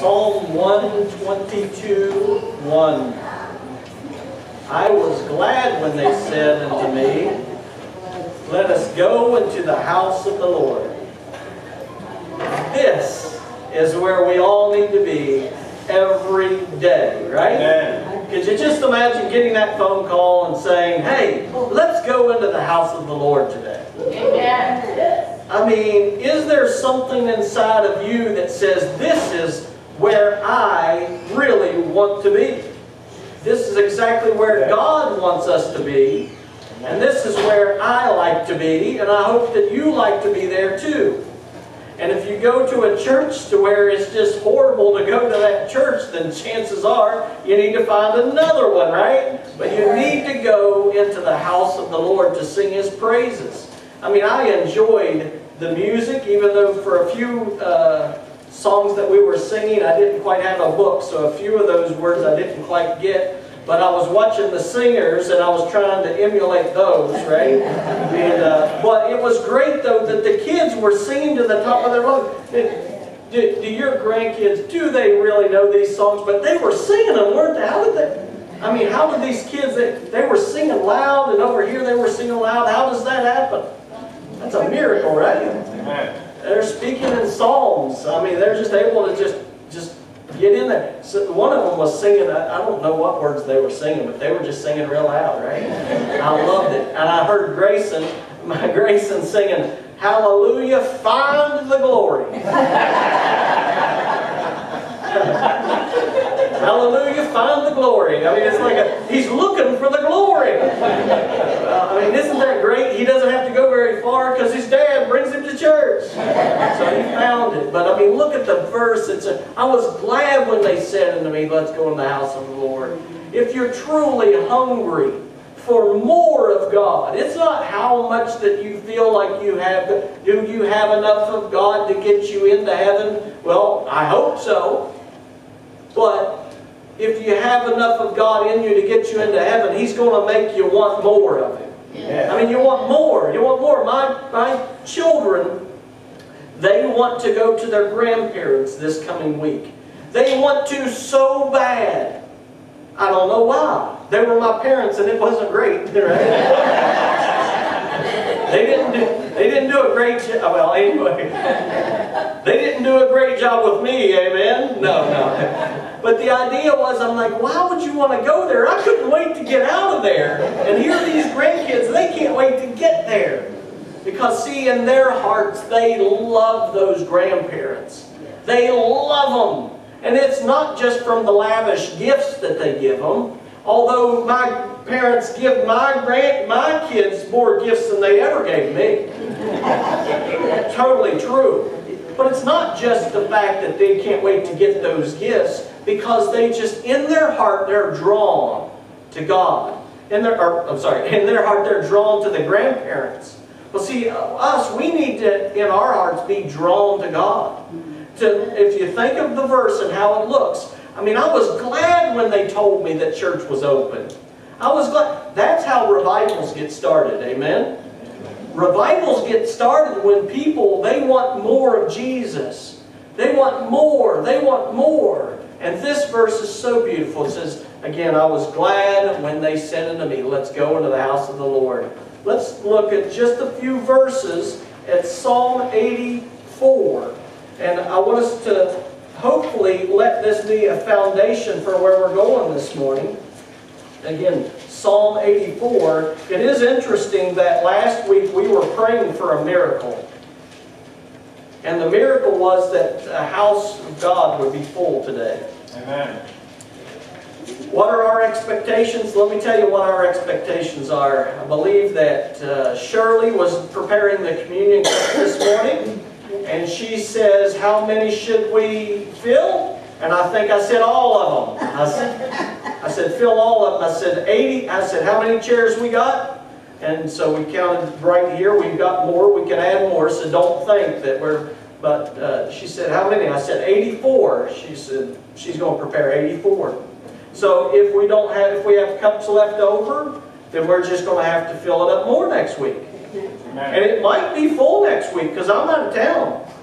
Psalm 122, 1. I was glad when they said unto me, Let us go into the house of the Lord. This is where we all need to be every day, right? Amen. Could you just imagine getting that phone call and saying, Hey, let's go into the house of the Lord today? Amen. I mean, is there something inside of you that says, This is where I really want to be? This is exactly where God wants us to be. And this is where I like to be. And I hope that you like to be there too. And if you go to a church to where it's just horrible to go to that church, then chances are you need to find another one, right? But you need to go into the house of the Lord to sing His praises. I mean, I enjoyed the music, even though for a few uh, songs that we were singing, I didn't quite have a book, so a few of those words I didn't quite get. But I was watching the singers and I was trying to emulate those, right? And uh, but it was great though that the kids were singing to the top of their lungs. Do, do your grandkids, do they really know these songs? But they were singing them, weren't they? How did they? I mean, how did these kids, they, they were singing loud and over here they were singing loud. How does that happen? That's a miracle, right? Amen. They're speaking in psalms. I mean, they're just able to just just get in there. So one of them was singing. I, I don't know what words they were singing, but they were just singing real loud, right? I loved it, and I heard Grayson, my Grayson, singing "Hallelujah, find the glory." Hallelujah, find the glory. I mean, it's like a, he's looking for the glory. Uh, I mean, isn't that great? He doesn't have to go very far because his dad brings him to church. So he found it. But I mean, look at the verse. It's a, I was glad when they said unto me, let's go in the house of the Lord. If you're truly hungry for more of God, it's not how much that you feel like you have. Do you have enough of God to get you into heaven? Well, I hope so. But if you have enough of God in you to get you into heaven, He's going to make you want more of Him. Yeah. I mean, you want more. You want more. My, my children, they want to go to their grandparents this coming week. They want to so bad. I don't know why. They were my parents and it wasn't great. Right? they didn't do, they didn't do a great job. Well, anyway. They didn't do a great job with me, amen? No, no. But the idea was, I'm like, why would you want to go there? I couldn't wait to get out of there. And here are these grandkids, they can't wait to get there. Because, see, in their hearts, they love those grandparents. They love them. And it's not just from the lavish gifts that they give them. Although my parents give my grand, my kids more gifts than they ever gave me. totally true. But it's not just the fact that they can't wait to get those gifts, because they just, in their heart, they're drawn to God. In their, or, I'm sorry, in their heart, they're drawn to the grandparents. Well, see, us, we need to, in our hearts, be drawn to God. To, if you think of the verse and how it looks, I mean, I was glad when they told me that church was open. I was glad. That's how revivals get started, amen? Revivals get started when people, they want more of Jesus. They want more. They want more. And this verse is so beautiful. It says, again, I was glad when they said unto me, let's go into the house of the Lord. Let's look at just a few verses at Psalm 84. And I want us to hopefully let this be a foundation for where we're going this morning. Again, Psalm 84. It is interesting that last week we were praying for a miracle. And the miracle was that the house of God would be full today. Amen. What are our expectations? Let me tell you what our expectations are. I believe that uh, Shirley was preparing the communion cup this morning. And she says, how many should we fill? And I think I said all of them. I said, I said fill all of them. I said 80. I said, how many chairs we got? And so we counted right here. We've got more. We can add more. So don't think that we're... But uh, she said, how many? I said 84. She said, she's going to prepare 84. So if we don't have, if we have cups left over, then we're just going to have to fill it up more next week. And it might be full next week because I'm out of town.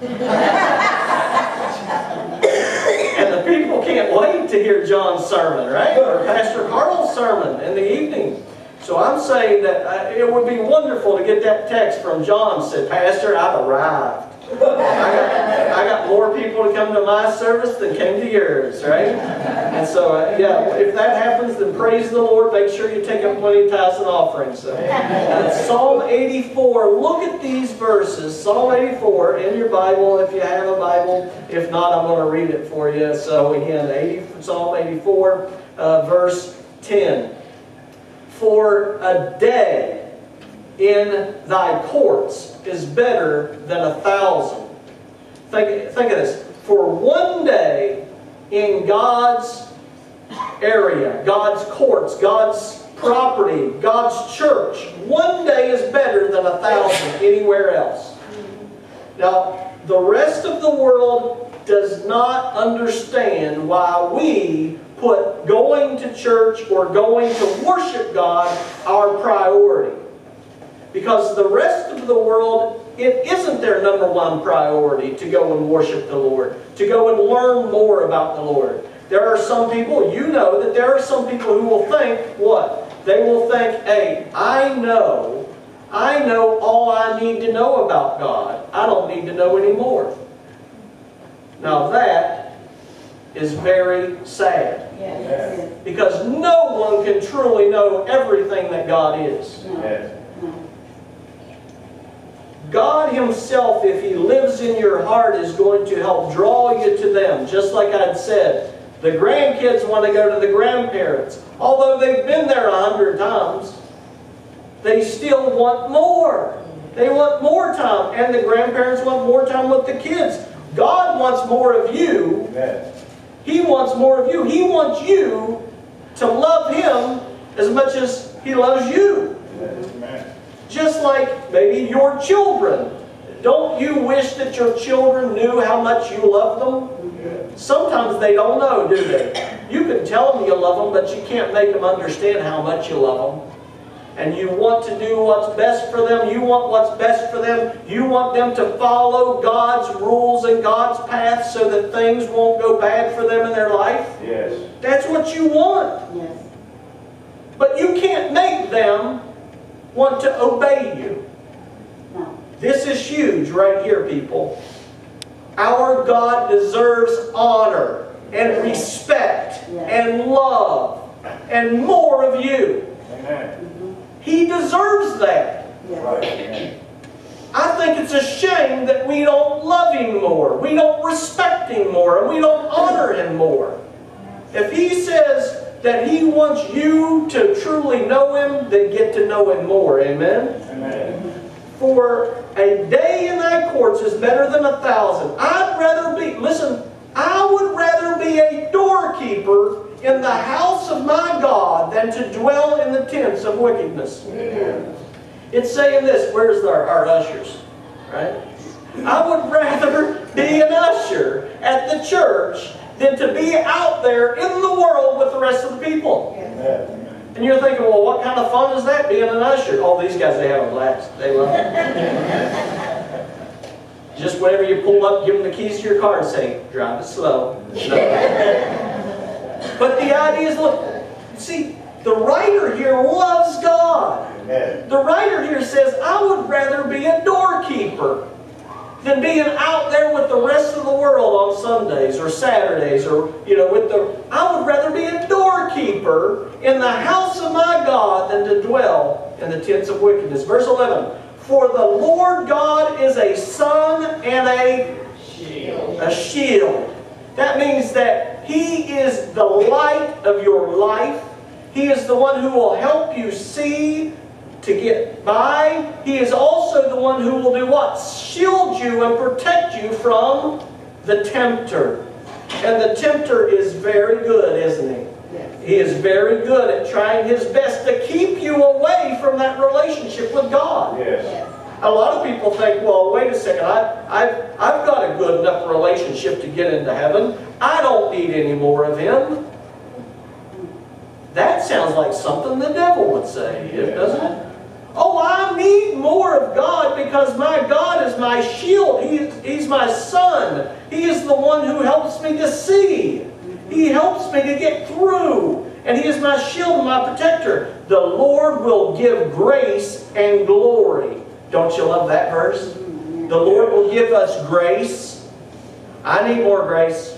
and the people can't wait to hear John's sermon, right? Or Pastor Carl's sermon in the evening. So I'm saying that uh, it would be wonderful to get that text from John said, Pastor, I've arrived. I got, I got more people to come to my service than came to yours, right? And so, uh, yeah, if that happens, then praise the Lord. Make sure you take up plenty of tithes and offerings. So, uh, Psalm 84, look at these verses. Psalm 84 in your Bible, if you have a Bible. If not, I'm going to read it for you. So again, 80, Psalm 84, uh, verse 10. For a day in thy courts is better than a thousand. Think, think of this. For one day in God's area, God's courts, God's property, God's church, one day is better than a thousand anywhere else. Now, the rest of the world does not understand why we put going to church or going to worship God our priority. Because the rest of the world, it isn't their number one priority to go and worship the Lord, to go and learn more about the Lord. There are some people, you know that there are some people who will think, what? They will think, hey, I know, I know all I need to know about God. I don't need to know any more. Now that is very sad. Yes. Because no one can truly know everything that God is. Yes. God Himself, if He lives in your heart, is going to help draw you to them. Just like I'd said, the grandkids want to go to the grandparents. Although they've been there a hundred times, they still want more. They want more time. And the grandparents want more time with the kids. God wants more of you. Yes. He wants more of you. He wants you to love Him as much as He loves you. Amen. Just like maybe your children. Don't you wish that your children knew how much you love them? Sometimes they don't know, do they? You can tell them you love them, but you can't make them understand how much you love them. And you want to do what's best for them. You want what's best for them. You want them to follow God's rules and God's path so that things won't go bad for them in their life. Yes. That's what you want. Yes. But you can't make them want to obey you. No. This is huge right here, people. Our God deserves honor and respect and love and more of you. Amen. He deserves that. Yes. Right. I think it's a shame that we don't love Him more, we don't respect Him more, and we don't honor Him more. If He says that He wants you to truly know Him, then get to know Him more. Amen? Amen. For a day in thy courts is better than a thousand. I'd rather be, listen, I would rather be a doorkeeper in the house of my God than to dwell of wickedness. It's saying this, where's our, our ushers? Right? I would rather be an usher at the church than to be out there in the world with the rest of the people. Amen. And you're thinking, well, what kind of fun is that, being an usher? Oh, these guys, they have a blast. They love it. Just whenever you pull up, give them the keys to your car and say, drive it slow. but the idea is, look, see, the writer here loves God. Amen. The writer here says, I would rather be a doorkeeper than being out there with the rest of the world on Sundays or Saturdays or, you know, with the... I would rather be a doorkeeper in the house of my God than to dwell in the tents of wickedness. Verse 11, For the Lord God is a sun and a Shield. a shield. That means that He is the light of your life. He is the one who will help you see to get by. He is also the one who will do what? Shield you and protect you from the tempter. And the tempter is very good, isn't he? He is very good at trying his best to keep you away from that relationship with God. Yes. Yes. A lot of people think, well, wait a second, I, I've, I've got a good enough relationship to get into heaven. I don't need any more of Him. That sounds like something the devil would say, doesn't it? Oh, I need more of God because my God is my shield. He, he's my sun. He is the one who helps me to see. He helps me to get through. And He is my shield and my protector. The Lord will give grace and glory. Don't you love that verse? The Lord will give us grace. I need more grace.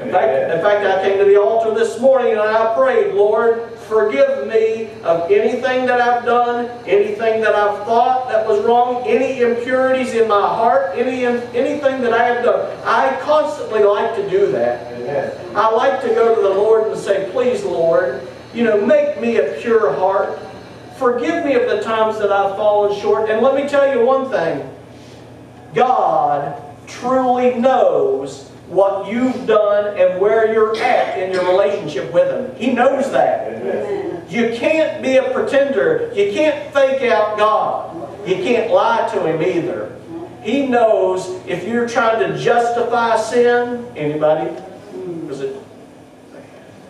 In fact, in fact, I came to the altar this morning and I prayed, Lord, forgive me of anything that I've done, anything that I've thought that was wrong, any impurities in my heart, any anything that I have done. I constantly like to do that. I like to go to the Lord and say, please, Lord, you know, make me a pure heart. Forgive me of the times that I've fallen short. And let me tell you one thing. God truly knows what you've done and where you're at in your relationship with Him. He knows that. Amen. You can't be a pretender. You can't fake out God. You can't lie to Him either. He knows if you're trying to justify sin, anybody? Was it?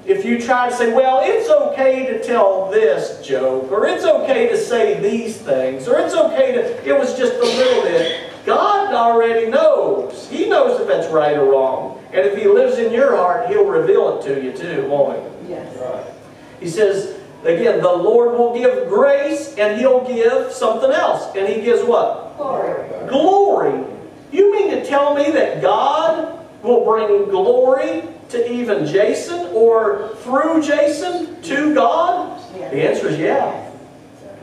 If you try to say, well, it's okay to tell this joke, or it's okay to say these things, or it's okay to, it was just a little bit, God already knows. He knows if that's right or wrong. And if He lives in your heart, He'll reveal it to you too, won't He? Yes. Right. He says, again, the Lord will give grace and He'll give something else. And He gives what? Glory. Glory. You mean to tell me that God will bring glory to even Jason or through Jason to God? The answer is yeah.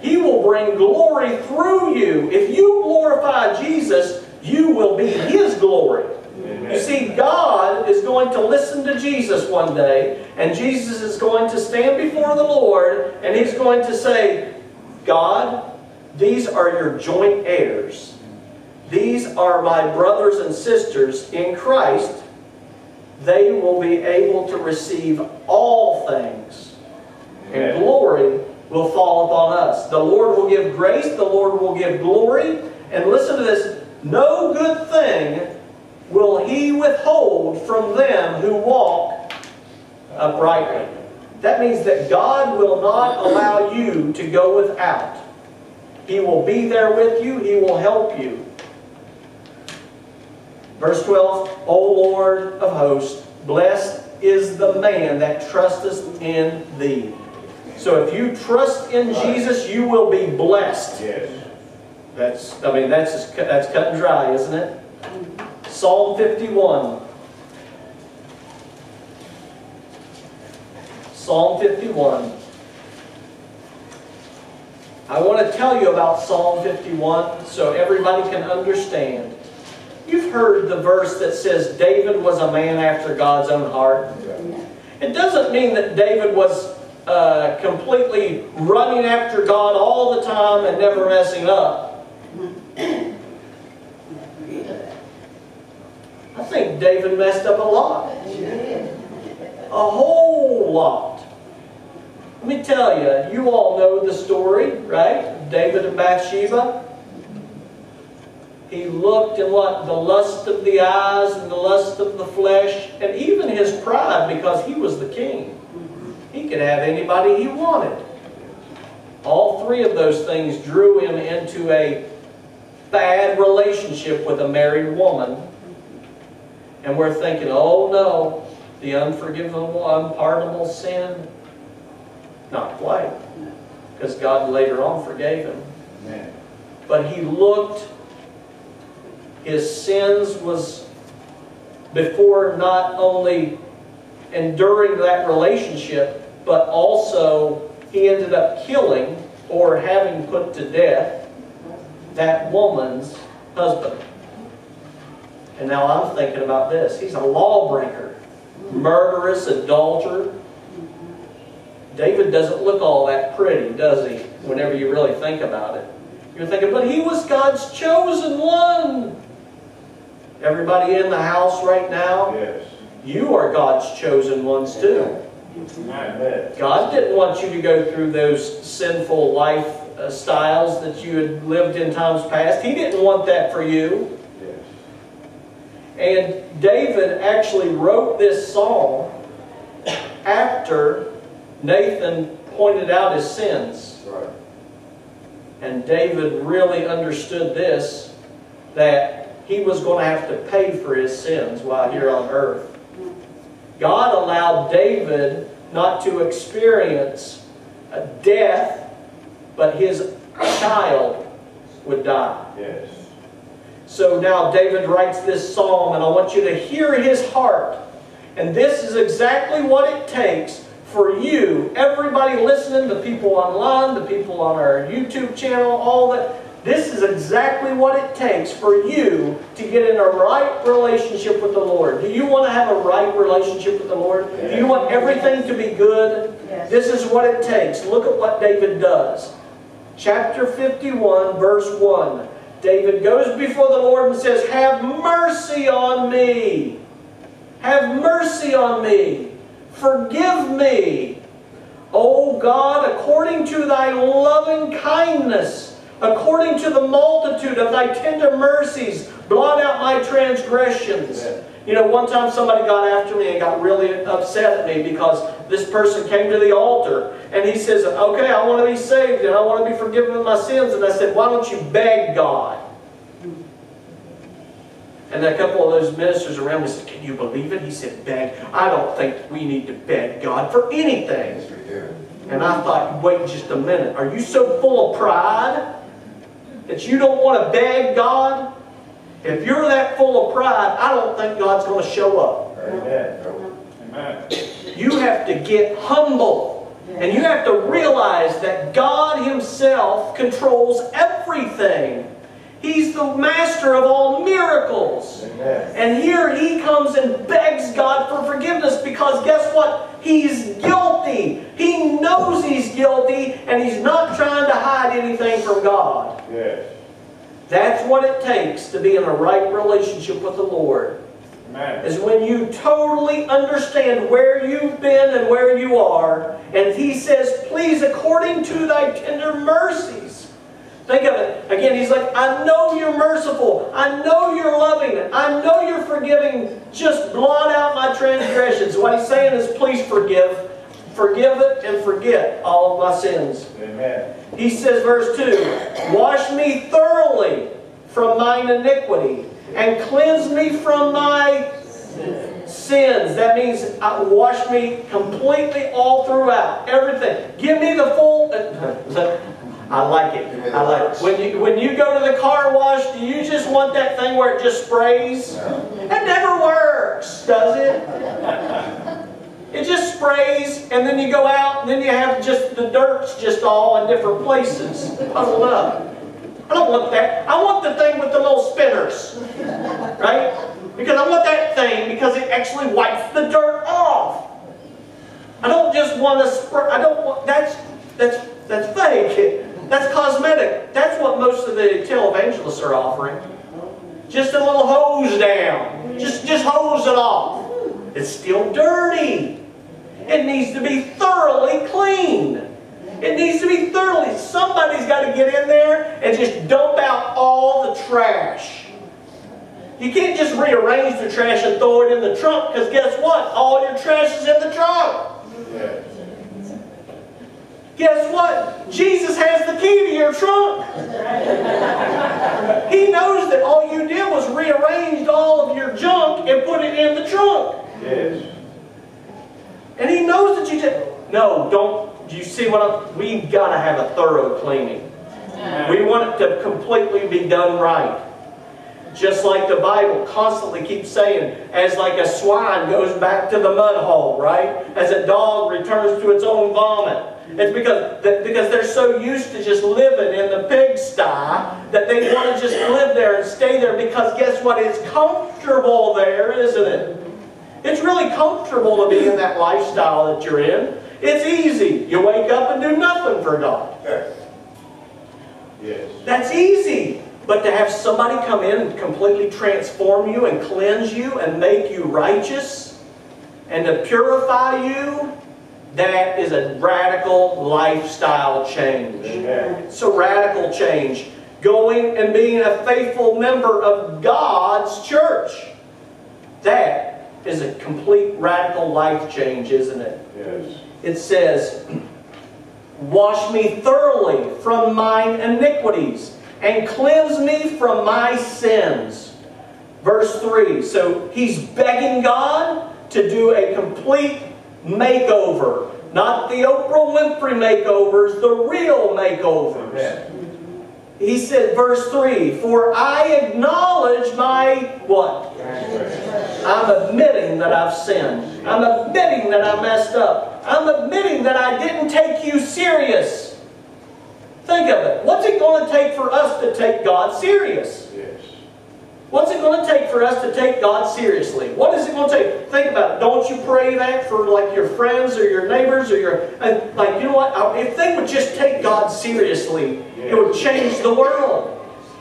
He will bring glory through you. If you glorify Jesus, you will be His glory. You see, God is going to listen to Jesus one day, and Jesus is going to stand before the Lord, and He's going to say, God, these are your joint heirs. These are my brothers and sisters in Christ. They will be able to receive all things. And glory will fall upon us. The Lord will give grace, the Lord will give glory. And listen to this no good thing will He withhold from them who walk uprightly. That means that God will not allow you to go without. He will be there with you, He will help you. Verse 12, O Lord of hosts, blessed is the man that trusteth in thee. So if you trust in Jesus, you will be blessed. Yes. That's, I mean, that's, just, cut- that's cut and dry, isn't it? Psalm 51. Psalm 51. I want to tell you about Psalm 51 so everybody can understand. You've heard the verse that says David was a man after God's own heart. It doesn't mean that David was uh, completely running after God all the time and never messing up. I think David messed up a lot. A whole lot. Let me tell you, you all know the story, right? David and Bathsheba. He looked in what? The lust of the eyes and the lust of the flesh, and even his pride because he was the king. He could have anybody he wanted. All three of those things drew him into a bad relationship with a married woman. And we're thinking, oh no, the unforgivable, unpardonable sin. Not quite. Because God later on forgave him. Amen. But he looked, his sins was before not only enduring that relationship, but also he ended up killing or having put to death that woman's husband. And now I'm thinking about this. He's a lawbreaker, murderous, adulterer. David doesn't look all that pretty, does he? Whenever you really think about it. You're thinking, but he was God's chosen one. Everybody in the house right now, Yes. you are God's chosen ones too. God didn't want you to go through those sinful life uh, styles that you had lived in times past. He didn't want that for you. Yes. And David actually wrote this psalm after Nathan pointed out his sins. Right. And David really understood this, that he was going to have to pay for his sins while here on earth. God allowed David not to experience a death, but his child would die. Yes. So now David writes this psalm, and I want you to hear his heart. And this is exactly what it takes for you, everybody listening, the people online, the people on our YouTube channel, all that. This is exactly what it takes for you to get in a right relationship with the Lord. Do you want to have a right relationship with the Lord? Do you want everything to be good? Yes. This is what it takes. Look at what David does. Chapter 51, verse 1. David goes before the Lord and says, Have mercy on me. Have mercy on me. Forgive me. O God, according to thy loving kindness, according to the multitude of thy tender mercies, blot out my transgressions. Yeah. You know, one time somebody got after me and got really upset at me because this person came to the altar and he says, Okay, I want to be saved and I want to be forgiven of my sins. And I said, Why don't you beg God? And a couple of those ministers around me said, Can you believe it? He said, Beg. I don't think we need to beg God for anything. Yes, we do. And I thought, wait just a minute. Are you so full of pride that you don't want to beg God? If you're that full of pride, I don't think God's going to show up. Amen. Amen. You have to get humble. And you have to realize that God Himself controls everything. He's the master of all miracles. Amen. And here he comes and begs God for forgiveness because guess what? He's guilty. He knows he's guilty and he's not trying to hide anything from God. Yes. That's what it takes to be in a right relationship with the Lord. Amen. Is when you totally understand where you've been and where you are. And he says, please, according to thy tender mercies. Think of it. Again, he's like, I know you're merciful. I know you're loving. I know you're forgiving. Just blot out my transgressions. What he's saying is, please forgive. Forgive it and forget all of my sins. Amen. He says, verse 2, Wash me thoroughly from mine iniquity and cleanse me from my sins. That means uh, wash me completely all throughout. Everything. Give me the full... I like it. I like it. When you, when you go to the car wash, do you just want that thing where it just sprays? No. It never works, does it? It just sprays, and then you go out, and then you have just the dirt's just all in different places, puzzled up. I don't want that. I want the thing with the little spinners, right? Because I want that thing because it actually wipes the dirt off. I don't just want to spray. I don't want that's that's that's fake. That's cosmetic. That's what most of the televangelists are offering. Just a little hose down. Just just hose it off. It's still dirty. It needs to be thoroughly cleaned. It needs to be thoroughly. Somebody's got to get in there and just dump out all the trash. You can't just rearrange the trash and throw it in the trunk because guess what? All your trash is in the trunk. Guess what? Jesus has the key to your trunk. He knows that all you did was rearrange all of your junk and put it in the trunk. Yes. And he knows that you did. No, don't. Do you see what I'm. We've got to have a thorough cleaning. We want it to completely be done right. Just like the Bible constantly keeps saying, as like a swine goes back to the mud hole, right? As a dog returns to its own vomit. It's because, because they're so used to just living in the pigsty that they want to just live there and stay there because guess what? It's comfortable there, isn't it? It's really comfortable to be in that lifestyle that you're in. It's easy. You wake up and do nothing for God. Yes. Yes. That's easy. But to have somebody come in and completely transform you and cleanse you and make you righteous and to purify you, that is a radical lifestyle change. Amen. It's a radical change. Going and being a faithful member of God's church. That is a complete radical life change, isn't it? Yes. It says, Wash me thoroughly from mine iniquities and cleanse me from my sins. Verse 3. So he's begging God to do a complete makeover. Not the Oprah Winfrey makeovers, the real makeovers. Amen. He said, verse 3, For I acknowledge my what? I'm admitting that I've sinned. I'm admitting that I messed up. I'm admitting that I didn't take you serious. Think of it. What's it going to take for us to take God serious? Yes. What's it going to take for us to take God seriously? What is it going to take? Think about it. Don't you pray that for like your friends or your neighbors or your and like you know what? Uh, if they would just take God seriously, it would change the world.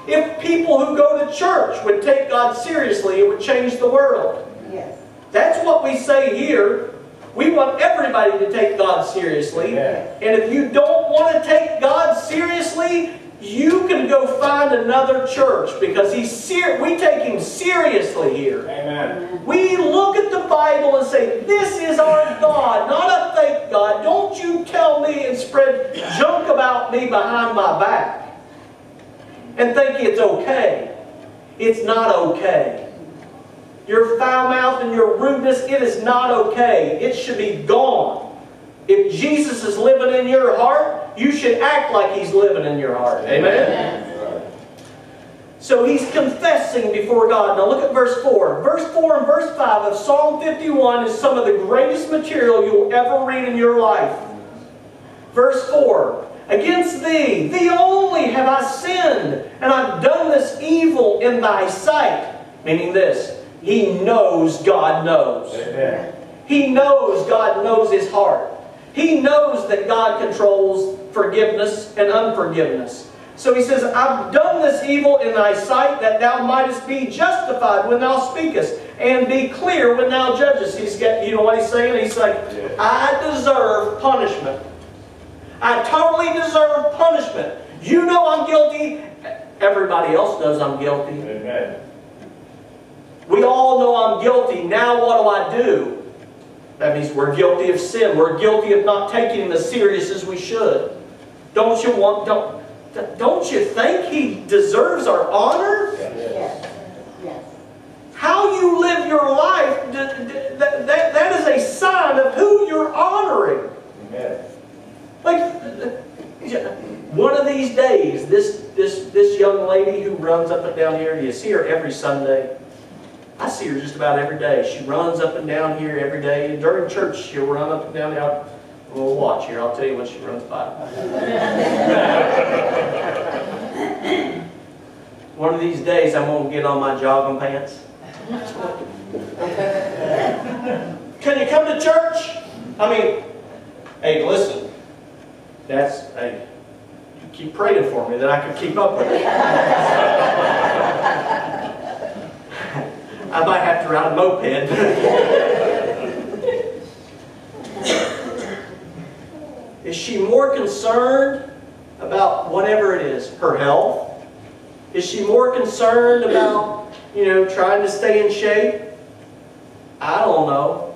If people who go to church would take God seriously, it would change the world. Yes. That's what we say here. We want everybody to take God seriously. Amen. And if you don't want to take God seriously, you can go find another church because he's ser- we take him seriously here. Amen. We look at the Bible and say, this is our God, not a fake God. Don't you tell me and spread junk about me behind my back and think it's okay. It's not okay. Your foul mouth and your rudeness, it is not okay. It should be gone. If Jesus is living in your heart, you should act like He's living in your heart. Amen? So he's confessing before God. Now look at verse 4. Verse 4 and verse 5 of Psalm 51 is some of the greatest material you'll ever read in your life. Verse 4 Against thee, thee only have I sinned, and I've done this evil in thy sight. Meaning this, he knows God knows. Amen. He knows God knows his heart. He knows that God controls forgiveness and unforgiveness. So he says, I've done this evil in thy sight that thou mightest be justified when thou speakest and be clear when thou judgest. He's got, you know what he's saying? He's like, I deserve punishment. I totally deserve punishment. You know I'm guilty. Everybody else knows I'm guilty. Amen. We all know I'm guilty. Now what do I do? That means we're guilty of sin. We're guilty of not taking him as serious as we should. Don't you want don't don't you think he deserves our honor? Yes. Yes. How you live your life, that, that, that is a sign of who you're honoring. Amen. Like, one of these days, this, this, this young lady who runs up and down here, you see her every Sunday. I see her just about every day. She runs up and down here every day. During church, she'll run up and down here. We'll watch here. I'll tell you when she runs by. One of these days, I'm going to get on my jogging pants. Can you come to church? I mean, hey, listen. That's, hey, keep praying for me that I can keep up with it. I might have to ride a moped. is she more concerned about whatever it is, her health? Is she more concerned about, you know, trying to stay in shape? I don't know.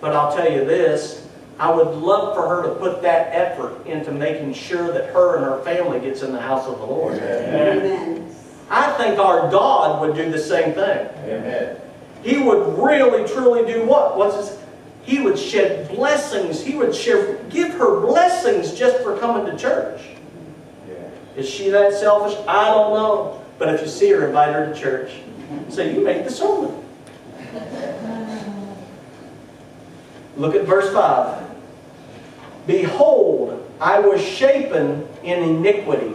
But I'll tell you this, I would love for her to put that effort into making sure that her and her family gets in the house of the Lord. Amen. Amen. I think our God would do the same thing. Amen. He would really, truly do what? What's his, he would shed blessings. He would share, give her blessings just for coming to church. Yeah. Is she that selfish? I don't know. But if you see her, invite her to church. So you make the sermon. Look at verse 5. Behold, I was shapen in iniquity,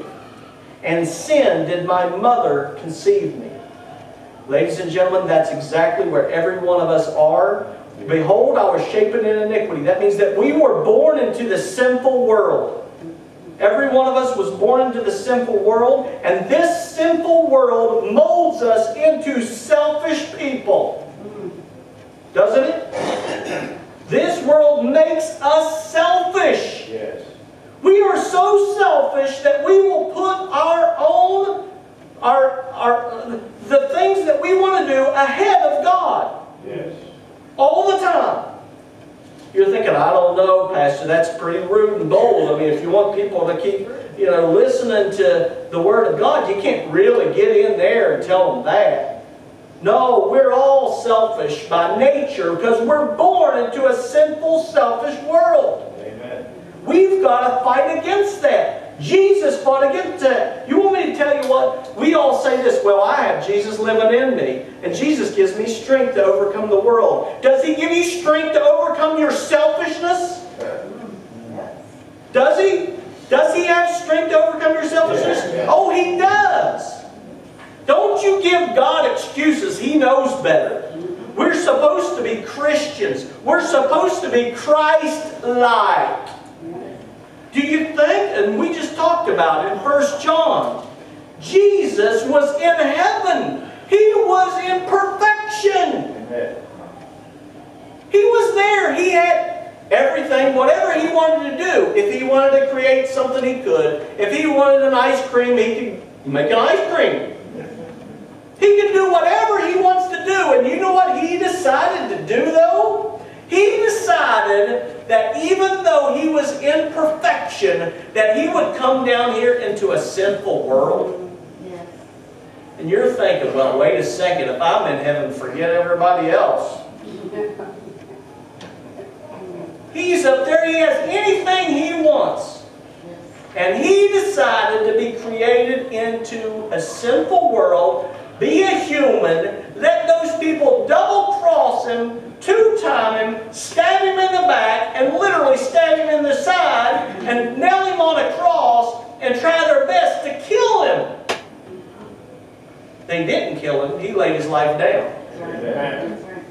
and sin did my mother conceive me. Ladies and gentlemen, that's exactly where every one of us are. Behold, I was shapen in iniquity. That means that we were born into the sinful world. Every one of us was born into the sinful world, and this sinful world molds us into selfish people. Doesn't it? This world makes us selfish. Yes. We are so selfish that we will put our own, our, our, the things that we want to do ahead of God Yes. all the time. You're thinking, I don't know, Pastor, that's pretty rude and bold. I mean, if you want people to keep, you know, listening to the Word of God, you can't really get in there and tell them that. No, we're all selfish by nature because we're born into a sinful, selfish world. We've got to fight against that. Jesus fought against that. You want me to tell you what? We all say this, well, I have Jesus living in me, and Jesus gives me strength to overcome the world. Does He give you strength to overcome your selfishness? Does He? Does He have strength to overcome your selfishness? Yeah, yeah. Oh, He does. Don't you give God excuses. He knows better. We're supposed to be Christians. We're supposed to be Christ-like. Do you think, and we just talked about it in 1 John, Jesus was in heaven. He was in perfection. He was there. He had everything, whatever he wanted to do. If he wanted to create something, he could. If he wanted an ice cream, he could make an ice cream. He can do whatever he wants to do. And you know what he decided to do, though? He decided that even though he was in perfection, that he would come down here into a sinful world. Yes. And you're thinking, well, wait a second. If I'm in heaven, forget everybody else. He's up there. He has anything he wants. And he decided to be created into a sinful world, be a human, let those people double cross him, two time him, stab him in the back, and literally stab him in the side, and nail him on a cross, and try their best to kill him. They didn't kill him, he laid his life down. Amen.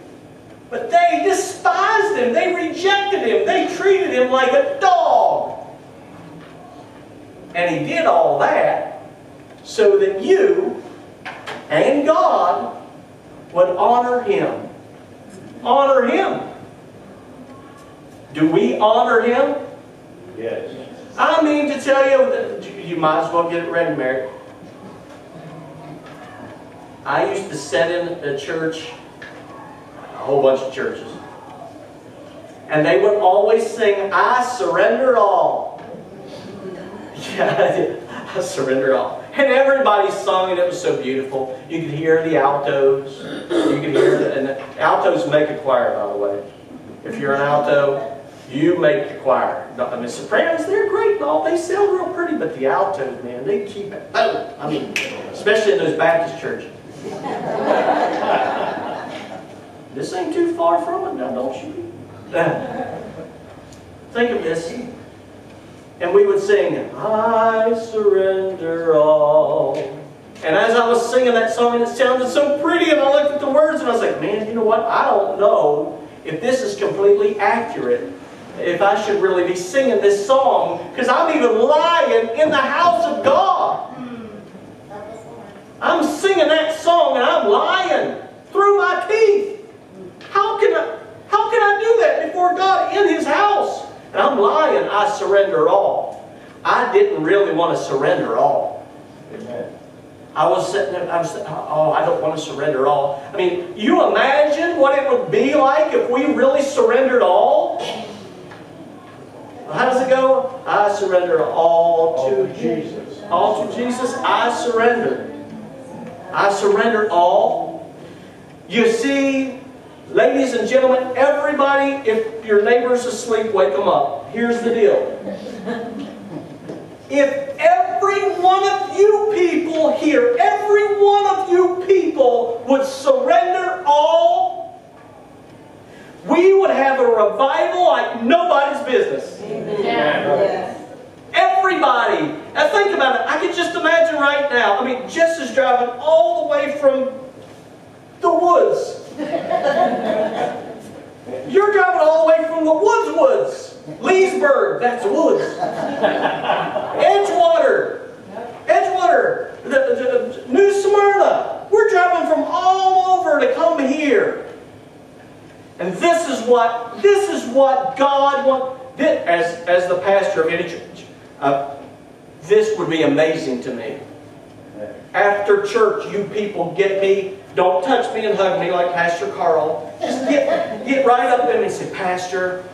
But they despised him, they rejected him, they treated him like a dog. And he did all that so that you and God would honor him. Honor him. Do we honor him? Yes. I mean to tell you, that you- might as well get it ready, Mary. I used to sit in a church, a whole bunch of churches, and they would always sing, I surrender all. Yeah, I. I surrender all. And everybody sung it. It was so beautiful. You could hear the altos. You could hear the, and the altos make a choir, by the way. If you're an alto, you make the choir. I mean, sopranos, they're great and all. They sound real pretty, but the altos, man, they keep it. Oh, I mean, especially in those Baptist churches. This ain't too far from it now, don't you? Think of this. And we would sing, I surrender all. And as I was singing that song, and it sounded so pretty, and I looked at the words, and I was like, man, you know what? I don't know if this is completely accurate. If I should really be singing this song, because I'm even lying in the house of God. I'm singing that song, and I'm lying through my teeth. How can I, how can I do that before God in His house? And I'm lying, I surrender all. I didn't really want to surrender all. Amen. I was sitting there, I was oh, I don't want to surrender all. I mean, you imagine what it would be like if we really surrendered all? How does it go? I surrender all to Jesus. All to Jesus, I surrender. I surrender all. You see, ladies and gentlemen, everybody, if your neighbor's asleep, wake them up. Here's the deal. If every one of you people here, every one of you people would surrender all, we would have a revival like nobody's business. Yes. Everybody. Now think about it. I can just imagine right now. I mean, Jess is driving all the way from the woods. You're driving all the way from the woods woods. Leesburg, that's woods. Edgewater. Edgewater. The, the, the, New Smyrna. We're driving from all over to come here. And this is what this is what God wants. As as the pastor of any church, uh, this would be amazing to me. After church, you people get me. Don't touch me and hug me like Pastor Carl. Just get get right up in me and say, Pastor,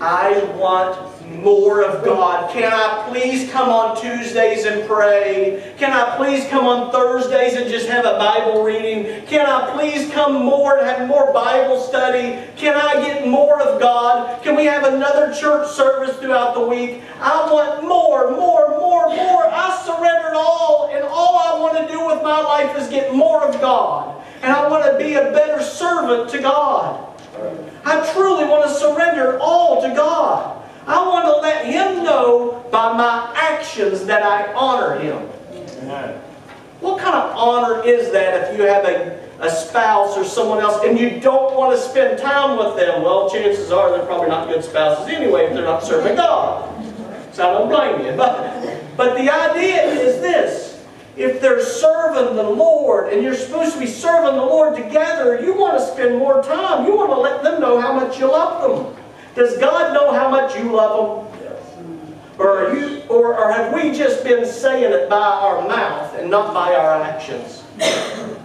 I want more of God. Can I please come on Tuesdays and pray? Can I please come on Thursdays and just have a Bible reading? Can I please come more and have more Bible study? Can I get more of God? Can we have another church service throughout the week? I want more, more, more, more. I surrendered all, and all I want to do with my life is get more of God. And I want to be a better servant to God. I truly want to surrender all to God. I want to let Him know by my actions that I honor Him. Amen. What kind of honor is that if you have a, a spouse or someone else and you don't want to spend time with them? Well, chances are they're probably not good spouses anyway if they're not serving God. So I don't blame you. But, but the idea is this. If they're serving the Lord and you're supposed to be serving the Lord together, you want to spend more time. You want to let them know how much you love them. Does God know how much you love them? Or, are you, or, or have we just been saying it by our mouth and not by our actions?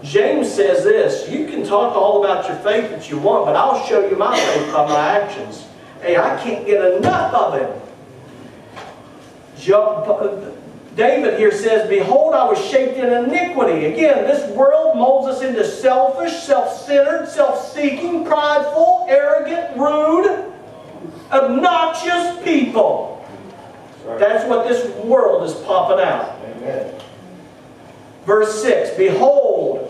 James says this, you can talk all about your faith that you want, but I'll show you my faith by my actions. Hey, I can't get enough of it. Jo- David here says, Behold, I was shaped in iniquity. Again, this world molds us into selfish, self-centered, self-seeking, prideful, arrogant, rude, obnoxious people. That's what this world is popping out. Amen. Verse 6 Behold,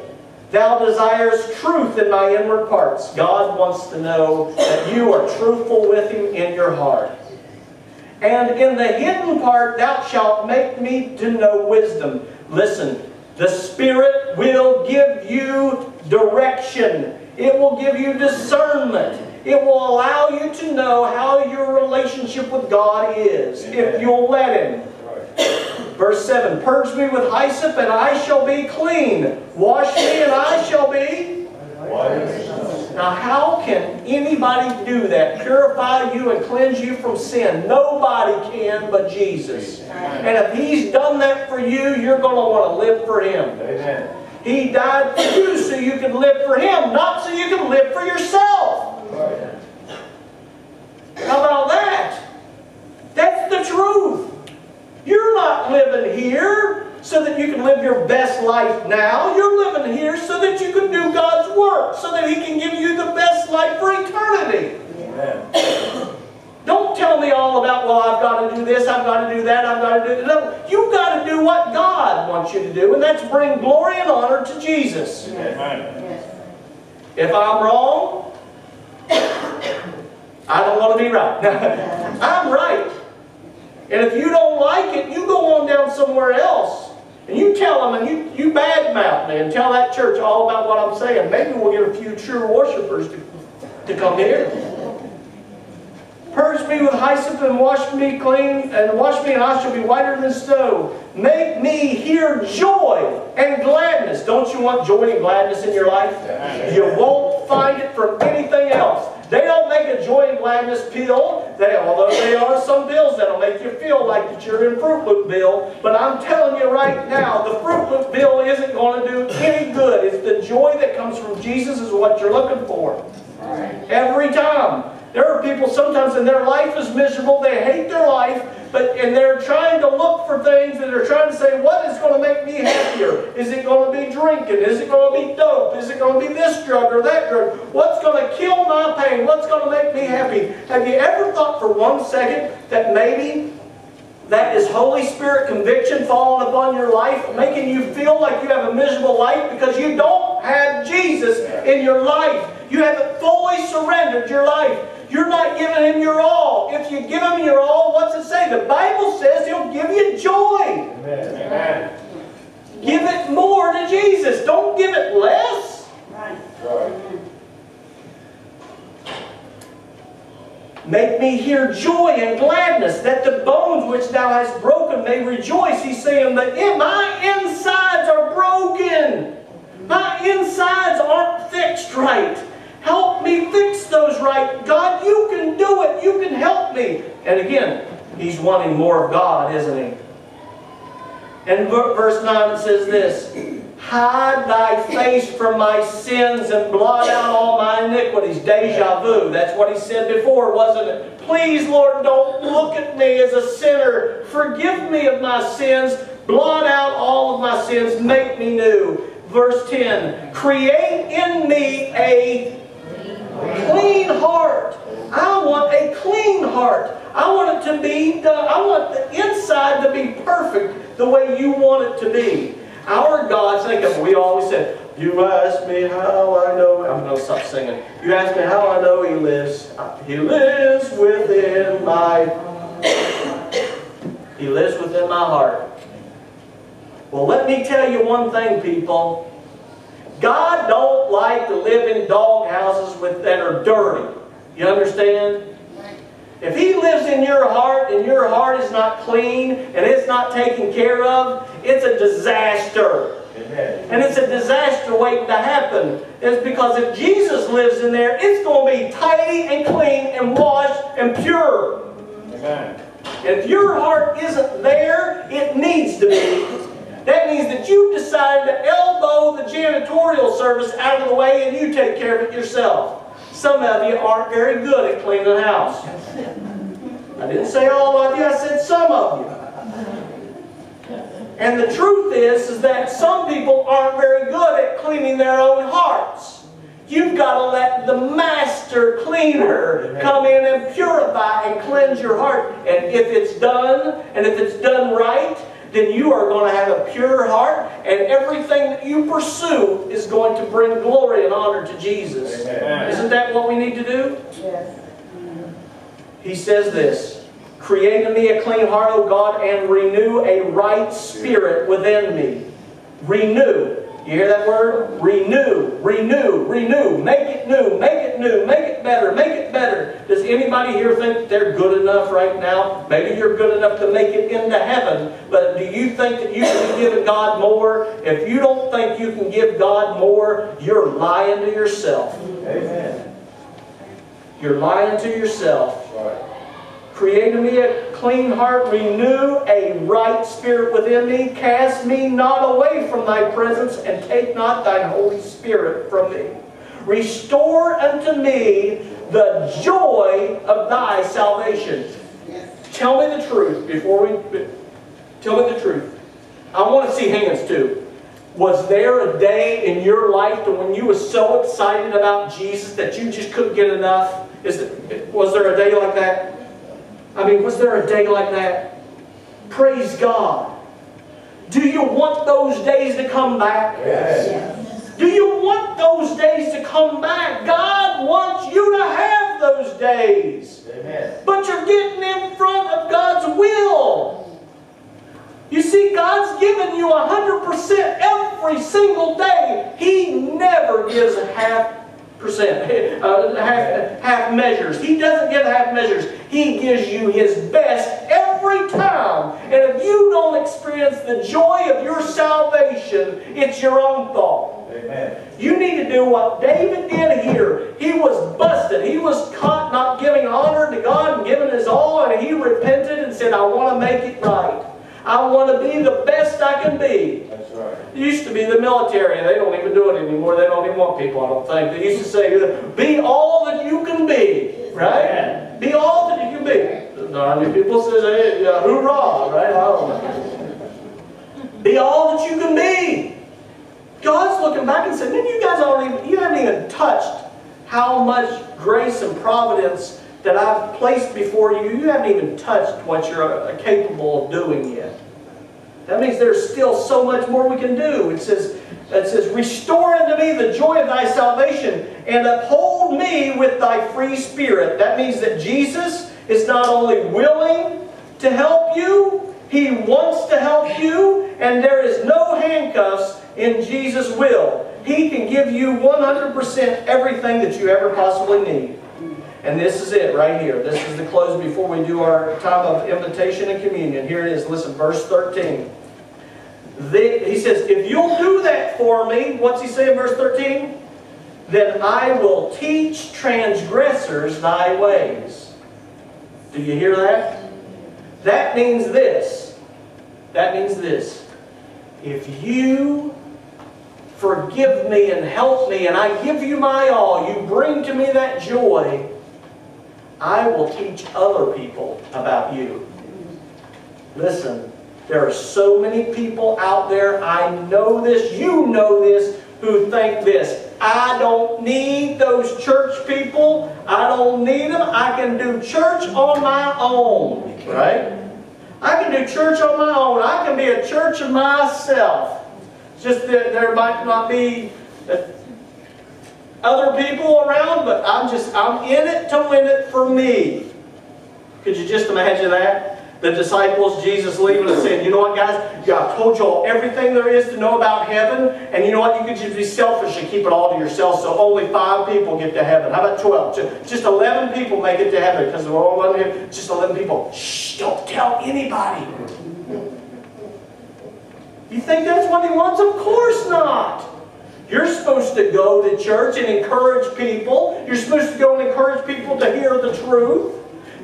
thou desirest truth in my inward parts. God wants to know that you are truthful with Him in your heart. And in the hidden part thou shalt make me to know wisdom. Listen, the Spirit will give you direction. It will give you discernment. It will allow you to know how your relationship with God is, if you'll let Him. Verse 7, Purge me with hyssop, and I shall be clean. Wash me, and I shall be... Now, how can anybody do that? Purify you and cleanse you from sin? Nobody can but Jesus. And if He's done that for you, you're going to want to live for Him. Amen. He died for you so you can live for Him, not so you can live for yourself. How about that? That's the truth. You're not living here so that you can live your best life now. You're living here so that you can do God's work, so that He can give you the best life for eternity. Amen. Don't tell me all about, well, I've got to do this, I've got to do that, I've got to do that. No, you've got to do what God wants you to do, and that's bring glory and honor to Jesus. Amen. If I'm wrong, I don't want to be right. I'm right. And if you don't like it, you go on down somewhere else. And you tell them, and you, you badmouth me, and tell that church all about what I'm saying. Maybe we'll get a few true worshipers to, to come here. Purge me with hyssop and wash me clean, and wash me, and I shall be whiter than snow. Make me hear joy and gladness. Don't you want joy and gladness in your life? You won't find it from anything else. They don't make a joy and gladness pill. They, although there are some pills that'll make you feel like that you're in Fruit Loop bill. But I'm telling you right now, the Fruit Loop bill isn't going to do any good. It's the joy that comes from Jesus is what you're looking for. Every time. There are people sometimes in their life is miserable, they hate their life, but and they're trying to look for things and they're trying to say, what is going to make me happier? Is it going to be drinking? Is it going to be dope? Is it going to be this drug or that drug? What's going to kill my pain? What's going to make me happy? Have you ever thought for one second that maybe that is Holy Spirit conviction falling upon your life, making you feel like you have a miserable life because you don't have Jesus in your life. You haven't fully surrendered your life. You're not giving Him your all. If you give Him your all, what's it say? The Bible says He'll give you joy. Amen. Give it more to Jesus. Don't give it less. Right. Right. Make me hear joy and gladness, that the bones which thou hast broken may rejoice. He's saying that my insides are broken. My insides aren't fixed right. Help me fix those right. God, you can do it. You can help me. And again, he's wanting more of God, isn't he? And verse 9 it says this Hide thy face from my sins and blot out all my iniquities. Deja vu. That's what he said before, wasn't it? Please, Lord, don't look at me as a sinner. Forgive me of my sins. Blot out all of my sins. Make me new. Verse 10 Create in me a clean heart. I want a clean heart. I want it to be done. I want the inside to be perfect the way you want it to be. Our God, think of we always said, You ask me how I know. I'm going to stop singing. You ask me how I know He lives. He lives within my. He lives within my heart. Well, let me tell you one thing, people. God don't like to live in dog houses with, that are dirty. You understand? If He lives in your heart and your heart is not clean and it's not taken care of, it's a disaster. Amen. And it's a disaster waiting to happen. It's because if Jesus lives in there, it's going to be tidy and clean and washed and pure. Amen. If your heart isn't there, it needs to be. That means that you've decided to elbow the janitorial service out of the way and you take care of it yourself. Some of you aren't very good at cleaning the house. I didn't say all of you, I said some of you. And the truth is, is that some people aren't very good at cleaning their own hearts. You've got to let the master cleaner come in and purify and cleanse your heart. And if it's done, and if it's done right, then you are going to have a pure heart, and everything that you pursue is going to bring glory and honor to Jesus. Amen. Isn't that what we need to do? Yes. He says this Create in me a clean heart, O God, and renew a right spirit within me. Renew. You hear that word? Renew, renew, renew. Make it new, make it new, make it better, make it better. Does anybody here think they're good enough right now? Maybe you're good enough to make it into heaven, but do you think that you can give God more? If you don't think you can give God more, you're lying to yourself. Amen. You're lying to yourself. Right. Create in me a clean heart, renew a right spirit within me, cast me not away from thy presence, and take not thine Holy Spirit from me. Restore unto me the joy of thy salvation. Tell me the truth before we. Tell me the truth. I want to see hands too. Was there a day in your life to when you were so excited about Jesus that you just couldn't get enough? Is it, was there a day like that? I mean, was there a day like that? Praise God. Do you want those days to come back? Yes. Do you want those days to come back? God wants you to have those days. Amen. But you're getting in front of God's will. You see, God's given you 100% every single day. He never gives half percent, uh, half, half measures. He doesn't give half measures. He gives you His best every time. And if you don't experience the joy of your salvation, it's your own fault. Amen. You need to do what David did here. He was busted. He was caught not giving honor to God and giving his all, and he repented and said, I want to make it right. I want to be the best I can be. It used to be the military, and they don't even do it anymore. They don't even want people, I don't think. They used to say, be all that you can be, right? Be all that you can be. I mean, people say, hey, yeah, hoorah, right? I don't know. Be all that you can be. God's looking back and saying, man, you guys aren't even, you haven't even touched how much grace and providence that I've placed before you. You haven't even touched what you're capable of doing yet. That means there's still so much more we can do. It says, it says, Restore unto me the joy of thy salvation, and uphold me with thy free spirit. That means that Jesus is not only willing to help you, he wants to help you, and there is no handcuffs in Jesus' will. He can give you 100% everything that you ever possibly need. And this is it right here. This is the close before we do our time of invitation and communion. Here it is. Listen, verse 13. The- he says, If you'll do that for me, what's he say in verse 13? Then I will teach transgressors thy ways. Do you hear that? That means this. That means this. If you forgive me and help me, and I give you my all, you bring to me that joy, I will teach other people about you. Listen, there are so many people out there, I know this, you know this, who think this. I don't need those church people. I don't need them. I can do church on my own. Right? I can do church on my own. I can be a church of myself. Just that there might not be other people around, but I'm just, I'm in it to win it for me. Could you just imagine that? The disciples, Jesus leaving and saying, you know what guys, yeah, I told you all everything there is to know about heaven, and you know what, you could just be selfish and keep it all to yourself, so only five people get to heaven. How about 12? Just 11 people make it to heaven, because they're all 11, just 11 people. Shh, don't tell anybody. You think that's what he wants? Of course not. You're supposed to go to church and encourage people. You're supposed to go and encourage people to hear the truth.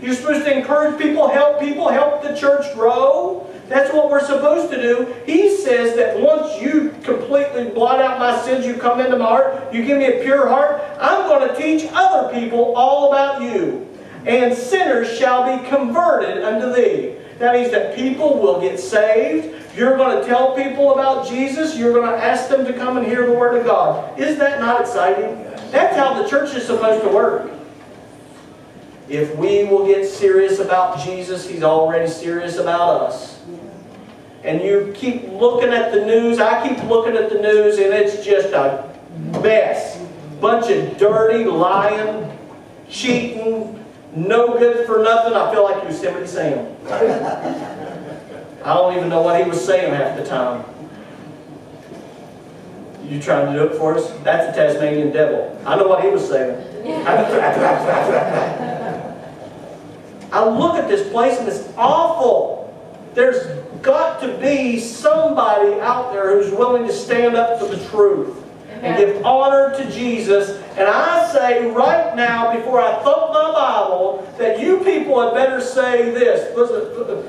You're supposed to encourage people, help people, help the church grow. That's what we're supposed to do. He says that once you completely blot out my sins, you come into my heart, you give me a pure heart, I'm going to teach other people all about you. And sinners shall be converted unto thee. That means that people will get saved. You're going to tell people about Jesus. You're going to ask them to come and hear the Word of God. Isn't that not exciting? That's how the church is supposed to work. If we will get serious about Jesus, He's already serious about us. And you keep looking at the news, I keep looking at the news, and it's just a mess. Bunch of dirty, lying, cheating, no good for nothing. I feel like Yosemite Sam. I don't even know what he was saying half the time. You trying to do it for us? That's the Tasmanian devil. I know what he was saying. I look at this place and it's awful. There's got to be somebody out there who's willing to stand up for the truth and give honor to Jesus. And I say right now, before I thump my Bible, that you people had better say this. Listen,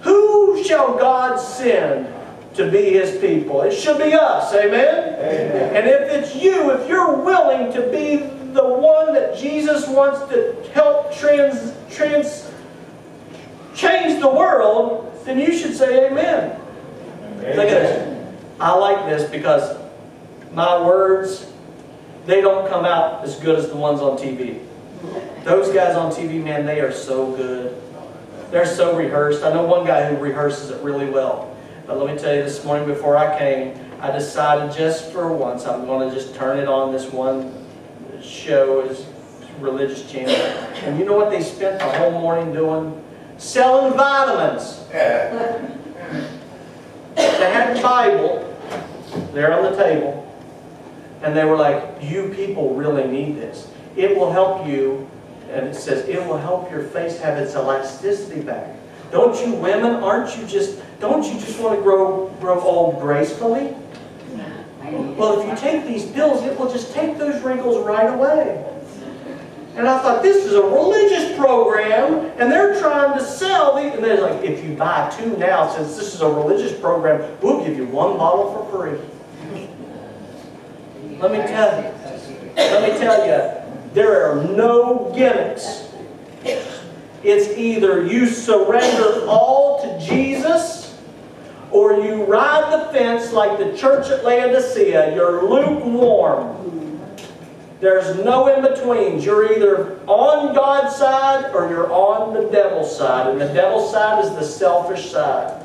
who shall God send to be His people? It should be us, amen? Amen. And if it's you, if you're willing to be the one that Jesus wants to help trans, trans, change the world, then you should say amen. Look at this. I like this because my words, they don't come out as good as the ones on TV. Those guys on TV, man, they are so good. They're so rehearsed. I know one guy who rehearses it really well. But let me tell you, this morning before I came, I decided just for once, I'm going to just turn it on this one show, is religious channel. And you know what they spent the whole morning doing? Selling vitamins. They had the Bible there on the table. And they were like, you people really need this. It will help you, and it says, it will help your face have its elasticity back. Don't you women, aren't you just, don't you just want to grow, grow old gracefully? Well, if you take these pills, it will just take those wrinkles right away. And I thought, this is a religious program, and they're trying to sell these. And they're like, if you buy two now, since this is a religious program, we'll give you one bottle for free. Let me tell you, let me tell you, there are no gimmicks. It's either you surrender all to Jesus, or you ride the fence like the church at Laodicea. You're lukewarm. There's no in-betweens. You're either on God's side or you're on the devil's side. And the devil's side is the selfish side.